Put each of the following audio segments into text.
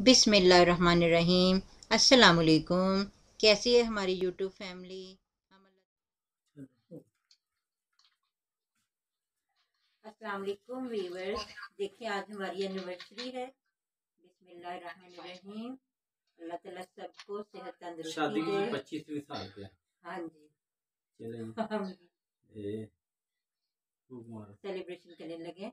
बिसमीम अस्सलामुअलैकुम। कैसी है हमारी यूट्यूब फैमिली अस्सलाम वालेकुम वीवर्स देखिए आज हमारी एनिवर्सरी है। बिस्मिल्लाहिर्रहमानिर्रहीम। अल्लाह ताला सबको सेहत तंदुरुस्ती दे। पच्चीसवीं साल पे। हाँ जी। सेलिब्रेशन करने लगे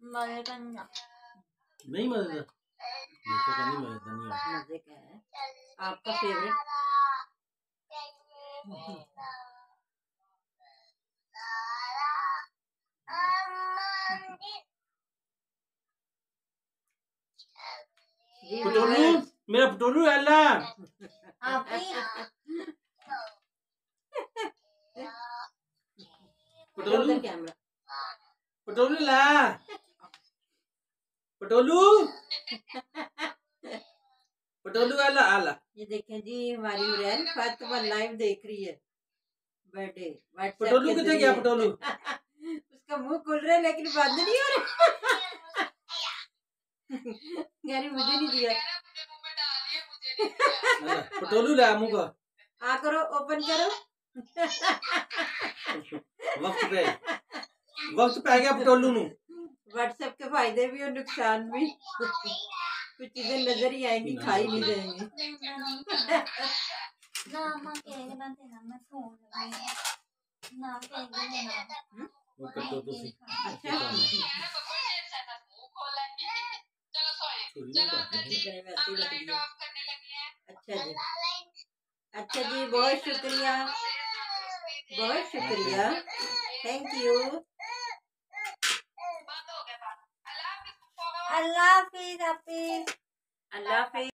मज़े करना नहीं मज़ा ये तो नहीं मज़ा नहीं आता मज़े का है। आपका फेवरेट पटोलू मेरा पटोलू अल्लाह आप पटोलू। पटोलू ला। पटोलू? पटोलू अल्लाह अल्लाह ये देखें जी हमारी उरैन फातिमा लाइव देख रही है। बर्थडे पटोलू कितने गया पटोलू? उसका मुँह खुल रहा है लेकिन बंद नहीं हो रहा। यानी मुझे नहीं दिया। पटोलू ला मुँह का। आ करो ओपन करो। वक्त पे वक्त पे आ गया पटोलू नु। व्हाट्सएप फ़ायदे भी और नुकसान भी। कुछ चीज़ें नज़र ही आएँगी खा ही नहीं जाएँगी। ना माँ केक ना देना मैं फ़ोन लगाऊँगी ना केक देना वो कटो तो सी अच्छा नहीं करते हैं। इतने वैसे ही लग रही है अच्छा जी। अच्छा जी बहुत शुक्रिया। बहुत शुक्रिया। Thank you Allah Hafiz Hafiz Allah Hafiz